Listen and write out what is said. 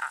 Uh,